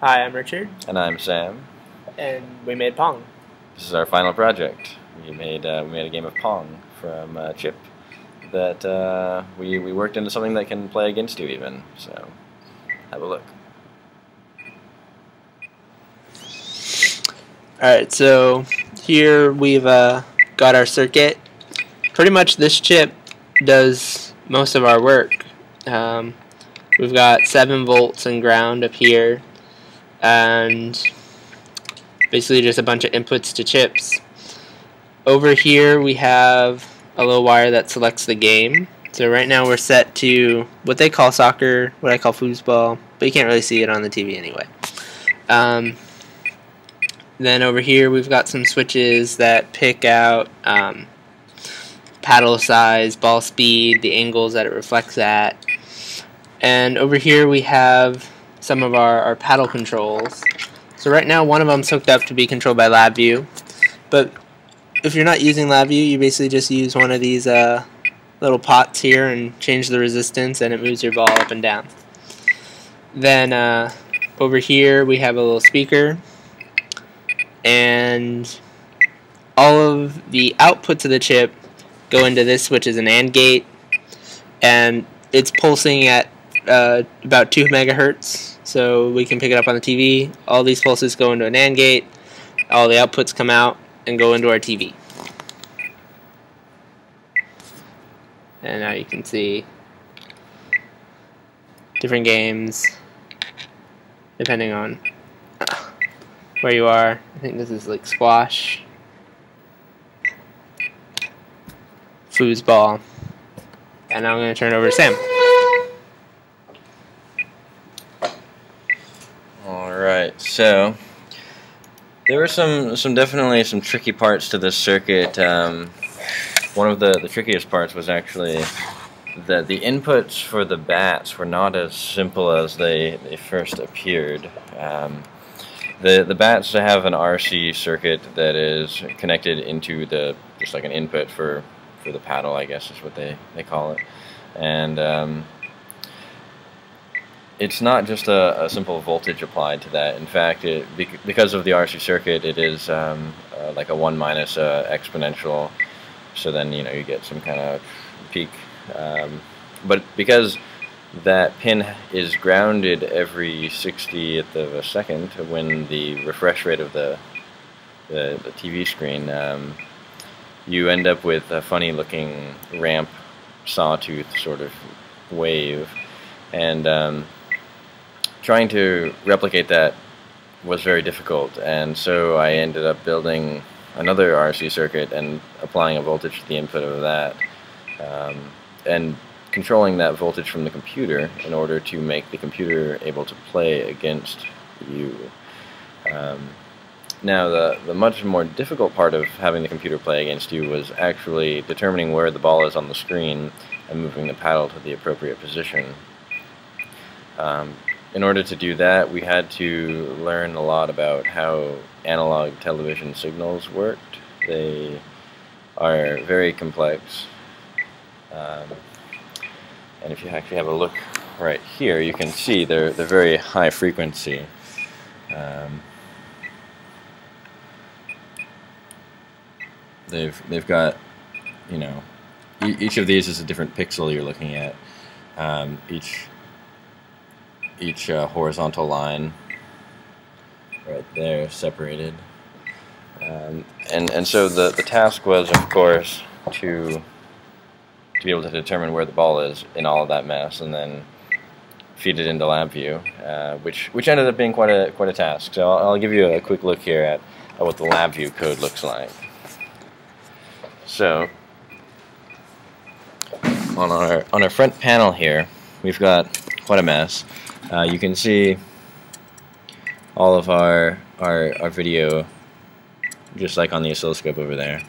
Hi, I'm Richard, And I'm Sam. and we made Pong. This is our final project. We made uh, we made a game of Pong from uh, Chip that uh, we we worked into something that can play against you even. So have a look. Alright, so here we've uh, got our circuit. Pretty much this chip does most of our work. Um, we've got 7 volts and ground up here, and basically just a bunch of inputs to chips. Over here we have a little wire that selects the game. So right now we're set to what they call soccer, what I call foosball, but you can't really see it on the TV anyway. Um, then over here we've got some switches that pick out um, paddle size, ball speed, the angles that it reflects at. And over here we have some of our, our paddle controls. So right now one of them's hooked up to be controlled by LabVIEW. But if you're not using LabVIEW, you basically just use one of these uh, little pots here and change the resistance and it moves your ball up and down. Then uh, over here we have a little speaker and all of the outputs of the chip go into this which is an AND gate and it's pulsing at uh, about 2 megahertz so we can pick it up on the TV. All these pulses go into an AND gate, all the outputs come out and go into our TV. And now you can see different games depending on where you are. I think this is like squash, foosball, and now I'm going to turn it over to Sam. So there were some some definitely some tricky parts to this circuit. Um, one of the the trickiest parts was actually that the inputs for the bats were not as simple as they, they first appeared. Um, the the bats have an RC circuit that is connected into the just like an input for for the paddle, I guess is what they they call it, and um, it's not just a, a, simple voltage applied to that. In fact, it, because of the RC circuit, it is um, uh, like a one minus uh, exponential. So then you know you get some kind of peak. Um, but because that pin is grounded every 60th of a second when the refresh rate of the the, the TV screen, um, you end up with a funny looking ramp sawtooth sort of wave, and um, trying to replicate that was very difficult, and so I ended up building another RC circuit and applying a voltage to the input of that, um, and controlling that voltage from the computer in order to make the computer able to play against you. Um, now, the, the much more difficult part of having the computer play against you was actually determining where the ball is on the screen and moving the paddle to the appropriate position. Um, in order to do that, we had to learn a lot about how analog television signals worked. They are very complex. Um, and if you actually have a look right here, you can see they're, they're very high frequency. Um, they've, they've got, you know, e each of these is a different pixel you're looking at. Um, each each uh, horizontal line right there separated. Um, and, and so the, the task was, of course, to, to be able to determine where the ball is in all of that mess and then feed it into LabVIEW, uh, which, which ended up being quite a, quite a task. So I'll, I'll give you a quick look here at, at what the LabVIEW code looks like. So on our, on our front panel here, we've got quite a mess. Uh, you can see all of our, our, our video just like on the oscilloscope over there.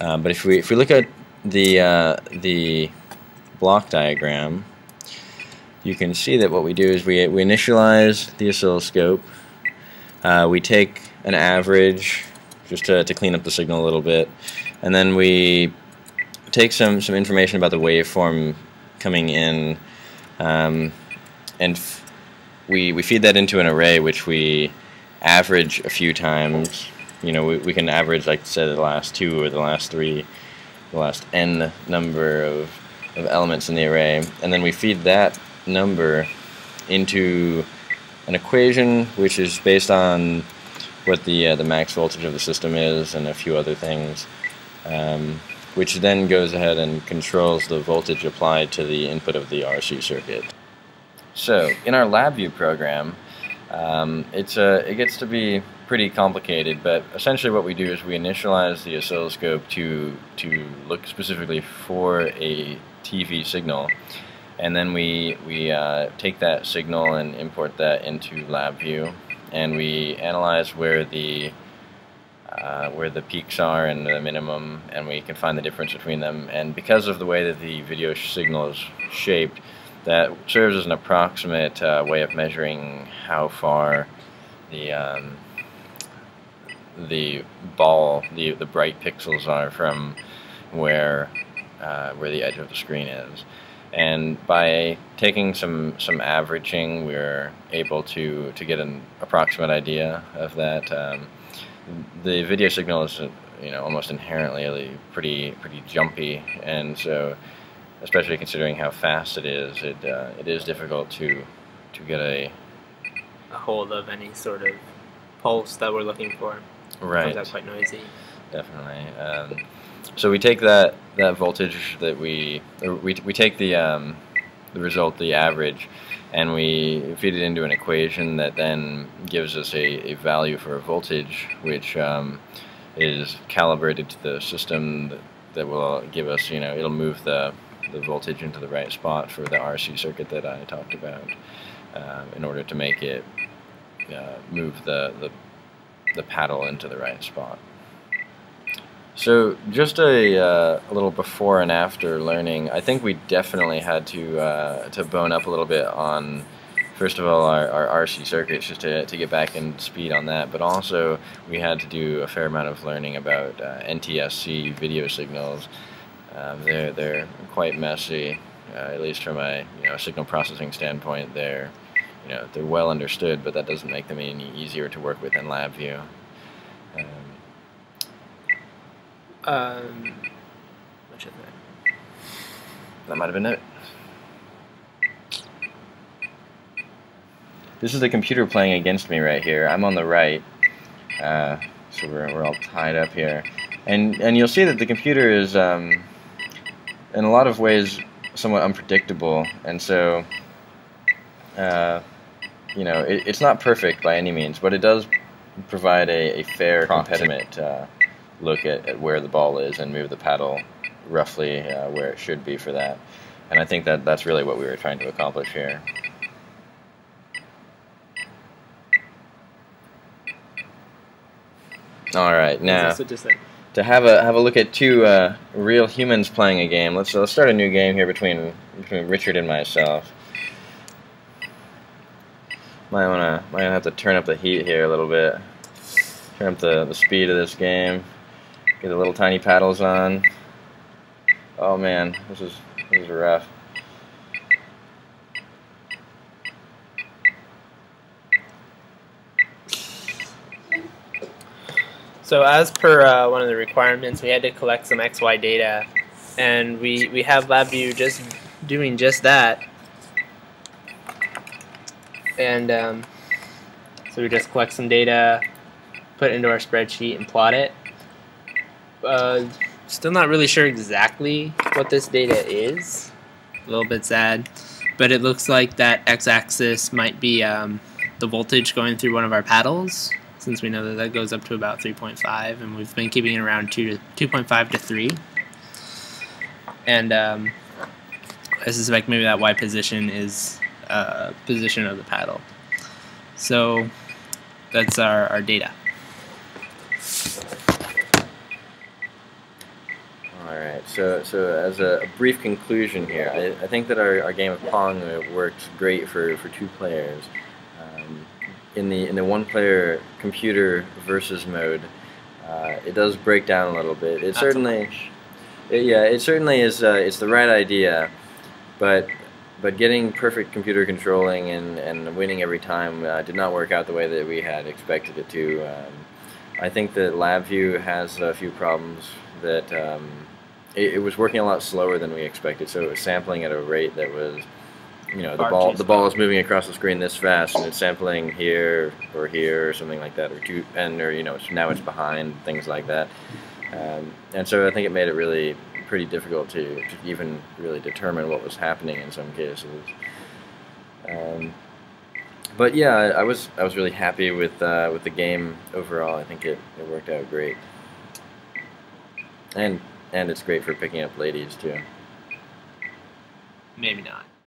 Uh, but if we if we look at the uh, the block diagram, you can see that what we do is we we initialize the oscilloscope. Uh, we take an average just to, to clean up the signal a little bit, and then we take some some information about the waveform coming in, um, and we, we feed that into an array which we average a few times. You know, we, we can average, like say, the last two or the last three, the last n number of, of elements in the array, and then we feed that number into an equation which is based on what the uh, the max voltage of the system is and a few other things, um, which then goes ahead and controls the voltage applied to the input of the RC circuit. So in our LabVIEW program, um, it's a, it gets to be pretty complicated, but essentially what we do is we initialize the oscilloscope to to look specifically for a TV signal, and then we we uh, take that signal and import that into LabVIEW, and we analyze where the uh, where the peaks are and the minimum, and we can find the difference between them. And because of the way that the video signal is shaped, that serves as an approximate uh, way of measuring how far the um, the ball, the the bright pixels are from where uh, where the edge of the screen is. And by taking some some averaging, we're able to to get an approximate idea of that. Um, the video signal is you know almost inherently pretty pretty jumpy, and so especially considering how fast it is, it uh, it is difficult to to get a a hold of any sort of pulse that we're looking for. Right. It comes out quite noisy. Definitely. Um, so we take that that voltage that we we we take the um, the result, the average, and we feed it into an equation that then gives us a, a value for a voltage, which um, is calibrated to the system that, that will give us, you know, it'll move the the voltage into the right spot for the RC circuit that I talked about, uh, in order to make it uh, move the, the the paddle into the right spot. So just a, uh, a little before and after learning, I think we definitely had to uh, to bone up a little bit on, first of all, our, our RC circuits just to, to get back in speed on that, but also we had to do a fair amount of learning about uh, NTSC video signals. Um, they're, they're quite messy, uh, at least from a you know, signal processing standpoint. They're, you know, they're well understood, but that doesn't make them any easier to work with in LabVIEW. Um, Um? That might have been it. This is the computer playing against me right here. I'm on the right, uh, so we're, we're all tied up here. And, and you'll see that the computer is, um, in a lot of ways, somewhat unpredictable. And so, uh, you know, it, it's not perfect by any means, but it does provide a, a fair competitive uh, look at, at where the ball is and move the paddle roughly uh, where it should be for that. And I think that that's really what we were trying to accomplish here. All right, now So just like, to have a have a look at two uh, real humans playing a game. Let's let's start a new game here between between Richard and myself. Might wanna might have to turn up the heat here a little bit. Turn up the, the speed of this game. Get the little tiny paddles on. Oh man, this is this is rough. So as per uh, one of the requirements, we had to collect some XY data, and we we have LabVIEW just doing just that. And um, so we just collect some data, put it into our spreadsheet, and plot it. Uh, still not really sure exactly what this data is. A little bit sad, but it looks like that x-axis might be um, the voltage going through one of our paddles, since we know that that goes up to about 3.5, and we've been keeping it around 2 to 2.5 to 3. And um, I suspect maybe that y position is uh, position of the paddle. So that's our, our data. Alright, so so as a brief conclusion here, I, I think that our, our game of Pong works great for, for two players. In the in the one player computer versus mode, uh, it does break down a little bit. It Not certainly it- yeah, it certainly is uh, it's the right idea, but but getting perfect computer controlling and, and winning every time uh, did not work out the way that we had expected it to. Um, I think that LabVIEW has a few problems that um, it, it, was working a lot slower than we expected. So it was sampling at a rate that was, you know, the ball the ball is moving across the screen this fast, and it's sampling here or here or something like that, or two, and or you know, it's, now it's behind things like that. Um, and so I think it made it really pretty difficult to, to even really determine what was happening in some cases. Um, but yeah, I, I, was I was really happy with uh, with the game overall. I think it, it worked out great, and and it's great for picking up ladies too. Maybe not.